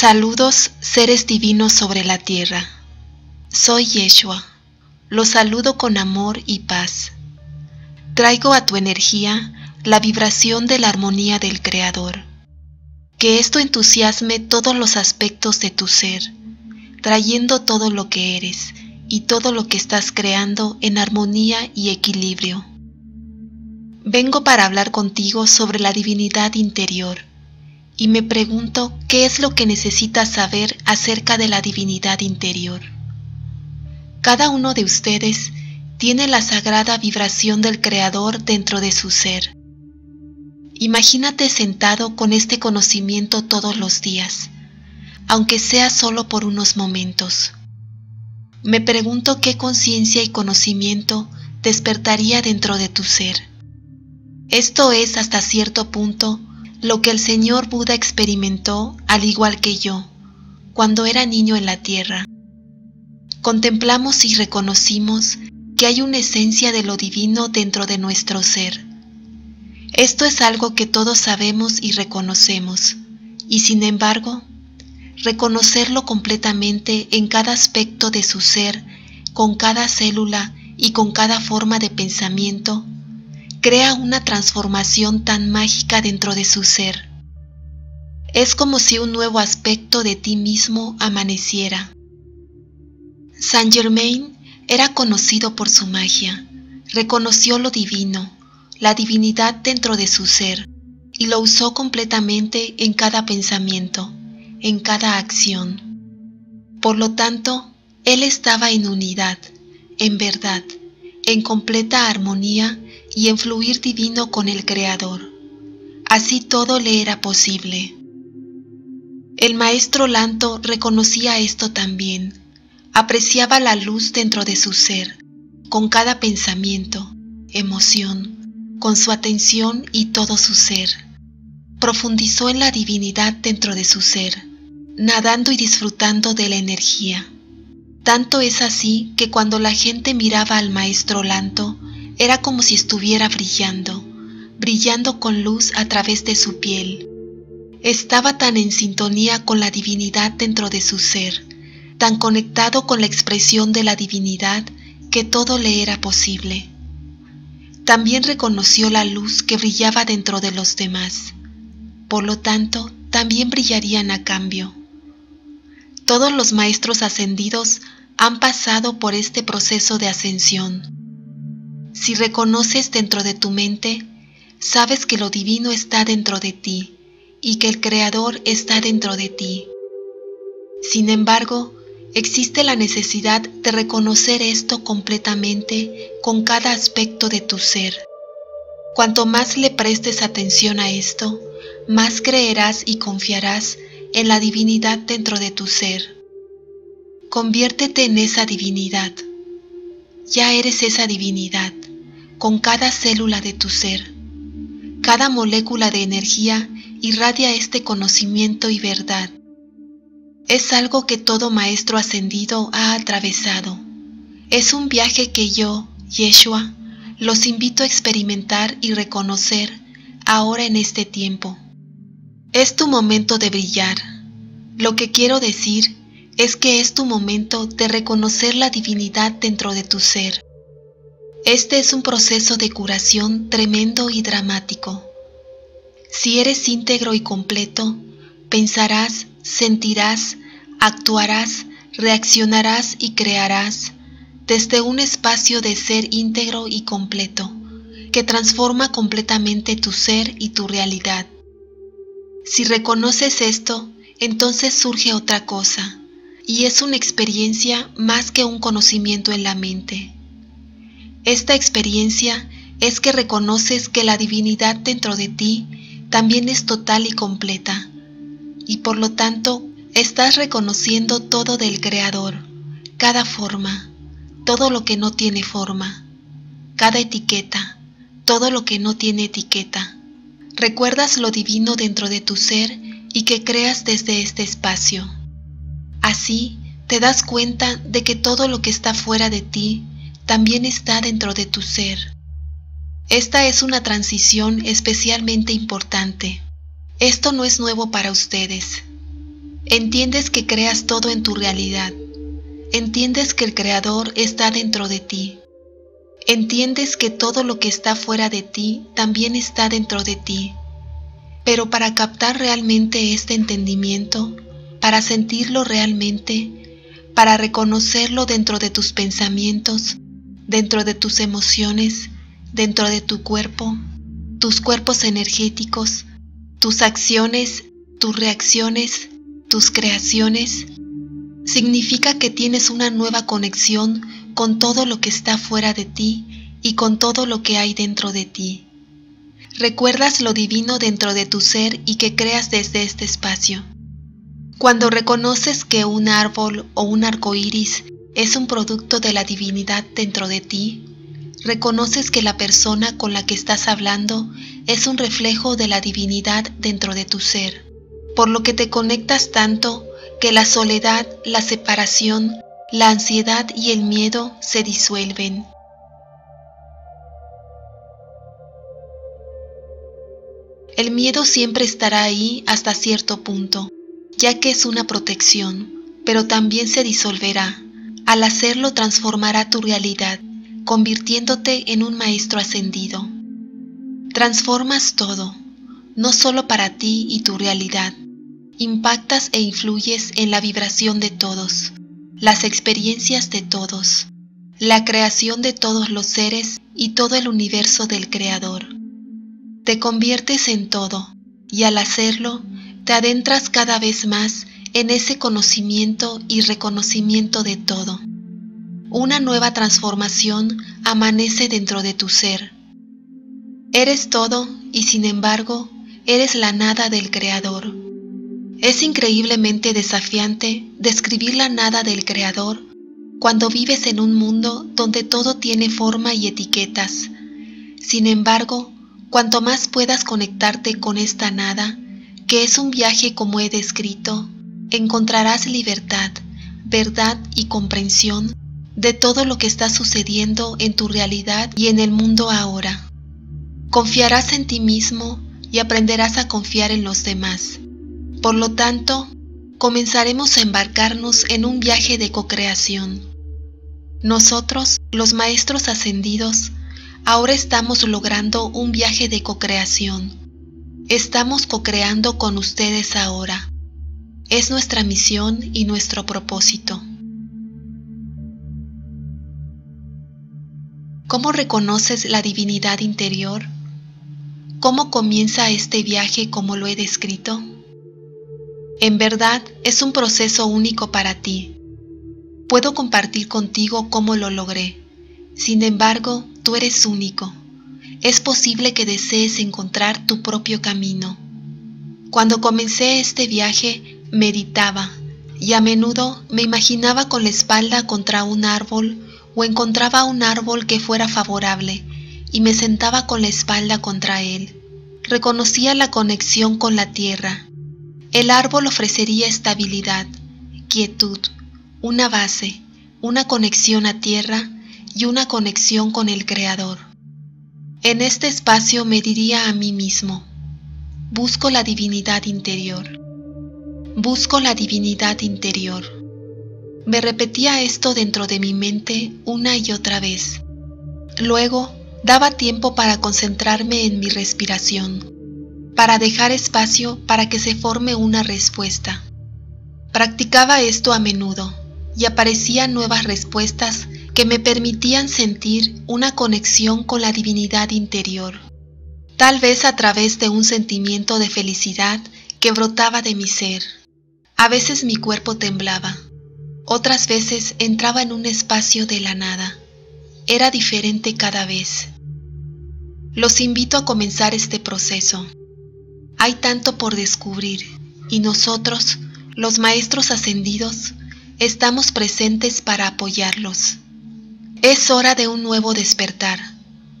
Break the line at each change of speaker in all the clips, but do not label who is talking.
Saludos, seres divinos sobre la tierra. Soy Yeshua. Los saludo con amor y paz. Traigo a tu energía la vibración de la armonía del Creador. Que esto entusiasme todos los aspectos de tu ser, trayendo todo lo que eres y todo lo que estás creando en armonía y equilibrio. Vengo para hablar contigo sobre la divinidad interior y me pregunto qué es lo que necesitas saber acerca de la divinidad interior. Cada uno de ustedes tiene la sagrada vibración del Creador dentro de su ser. Imagínate sentado con este conocimiento todos los días, aunque sea solo por unos momentos. Me pregunto qué conciencia y conocimiento despertaría dentro de tu ser. Esto es hasta cierto punto lo que el señor Buda experimentó al igual que yo, cuando era niño en la tierra. Contemplamos y reconocimos que hay una esencia de lo divino dentro de nuestro ser. Esto es algo que todos sabemos y reconocemos, y sin embargo, reconocerlo completamente en cada aspecto de su ser, con cada célula y con cada forma de pensamiento, crea una transformación tan mágica dentro de su ser. Es como si un nuevo aspecto de ti mismo amaneciera. Saint Germain era conocido por su magia, reconoció lo divino, la divinidad dentro de su ser, y lo usó completamente en cada pensamiento, en cada acción. Por lo tanto, él estaba en unidad, en verdad, en completa armonía y en fluir divino con el Creador. Así todo le era posible. El maestro Lanto reconocía esto también, apreciaba la luz dentro de su ser, con cada pensamiento, emoción, con su atención y todo su ser. Profundizó en la divinidad dentro de su ser, nadando y disfrutando de la energía. Tanto es así que cuando la gente miraba al maestro Lanto, era como si estuviera brillando, brillando con luz a través de su piel. Estaba tan en sintonía con la divinidad dentro de su ser, tan conectado con la expresión de la divinidad que todo le era posible. También reconoció la luz que brillaba dentro de los demás. Por lo tanto, también brillarían a cambio. Todos los maestros ascendidos han pasado por este proceso de ascensión si reconoces dentro de tu mente, sabes que lo divino está dentro de ti y que el Creador está dentro de ti. Sin embargo, existe la necesidad de reconocer esto completamente con cada aspecto de tu ser. Cuanto más le prestes atención a esto, más creerás y confiarás en la divinidad dentro de tu ser. Conviértete en esa divinidad. Ya eres esa divinidad con cada célula de tu ser. Cada molécula de energía irradia este conocimiento y verdad. Es algo que todo maestro ascendido ha atravesado. Es un viaje que yo, Yeshua, los invito a experimentar y reconocer ahora en este tiempo. Es tu momento de brillar. Lo que quiero decir es que es tu momento de reconocer la divinidad dentro de tu ser. Este es un proceso de curación tremendo y dramático. Si eres íntegro y completo, pensarás, sentirás, actuarás, reaccionarás y crearás desde un espacio de ser íntegro y completo, que transforma completamente tu ser y tu realidad. Si reconoces esto, entonces surge otra cosa, y es una experiencia más que un conocimiento en la mente. Esta experiencia es que reconoces que la divinidad dentro de ti también es total y completa, y por lo tanto estás reconociendo todo del Creador, cada forma, todo lo que no tiene forma, cada etiqueta, todo lo que no tiene etiqueta. Recuerdas lo divino dentro de tu ser y que creas desde este espacio. Así te das cuenta de que todo lo que está fuera de ti también está dentro de tu ser. Esta es una transición especialmente importante. Esto no es nuevo para ustedes. entiendes que creas todo en tu realidad. Entiendes que el Creador está dentro de ti. Entiendes que todo lo que está fuera de ti también está dentro de ti. Pero para captar realmente este entendimiento, para sentirlo realmente, para reconocerlo dentro de tus pensamientos, dentro de tus emociones, dentro de tu cuerpo, tus cuerpos energéticos, tus acciones, tus reacciones, tus creaciones, significa que tienes una nueva conexión con todo lo que está fuera de ti y con todo lo que hay dentro de ti. Recuerdas lo divino dentro de tu ser y que creas desde este espacio. Cuando reconoces que un árbol o un arco iris es un producto de la divinidad dentro de ti, reconoces que la persona con la que estás hablando es un reflejo de la divinidad dentro de tu ser, por lo que te conectas tanto que la soledad, la separación, la ansiedad y el miedo se disuelven. El miedo siempre estará ahí hasta cierto punto, ya que es una protección, pero también se disolverá. Al hacerlo transformará tu realidad, convirtiéndote en un maestro ascendido. Transformas todo, no solo para ti y tu realidad, impactas e influyes en la vibración de todos, las experiencias de todos, la creación de todos los seres y todo el universo del Creador. Te conviertes en todo y al hacerlo te adentras cada vez más en ese conocimiento y reconocimiento de todo. Una nueva transformación amanece dentro de tu ser. Eres todo y sin embargo eres la nada del Creador es increíblemente desafiante describir la nada del Creador cuando vives en un mundo donde todo tiene forma y etiquetas. Sin embargo, cuanto más puedas conectarte con esta nada, que es un viaje como he descrito, encontrarás libertad, verdad y comprensión de todo lo que está sucediendo en tu realidad y en el mundo ahora. Confiarás en ti mismo y aprenderás a confiar en los demás. Por lo tanto, comenzaremos a embarcarnos en un viaje de co-creación. Nosotros, los maestros ascendidos, ahora estamos logrando un viaje de co-creación. Estamos co-creando con ustedes ahora. Es nuestra misión y nuestro propósito. ¿Cómo reconoces la divinidad interior? ¿Cómo comienza este viaje como lo he descrito? En verdad es un proceso único para ti. Puedo compartir contigo cómo lo logré. Sin embargo, tú eres único. Es posible que desees encontrar tu propio camino. Cuando comencé este viaje, meditaba y a menudo me imaginaba con la espalda contra un árbol o encontraba un árbol que fuera favorable y me sentaba con la espalda contra él. Reconocía la conexión con la tierra el árbol ofrecería estabilidad, quietud, una base, una conexión a tierra y una conexión con el Creador. En este espacio me diría a mí mismo, busco la divinidad interior, busco la divinidad interior. Me repetía esto dentro de mi mente una y otra vez. Luego daba tiempo para concentrarme en mi respiración para dejar espacio para que se forme una respuesta. Practicaba esto a menudo y aparecían nuevas respuestas que me permitían sentir una conexión con la divinidad interior, tal vez a través de un sentimiento de felicidad que brotaba de mi ser. A veces mi cuerpo temblaba, otras veces entraba en un espacio de la nada. Era diferente cada vez. Los invito a comenzar este proceso. Hay tanto por descubrir y nosotros, los maestros ascendidos, estamos presentes para apoyarlos. Es hora de un nuevo despertar,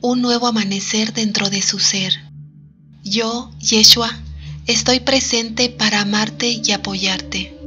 un nuevo amanecer dentro de su ser. Yo, Yeshua, estoy presente para amarte y apoyarte.